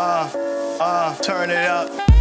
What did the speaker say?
uh, uh, turn it up.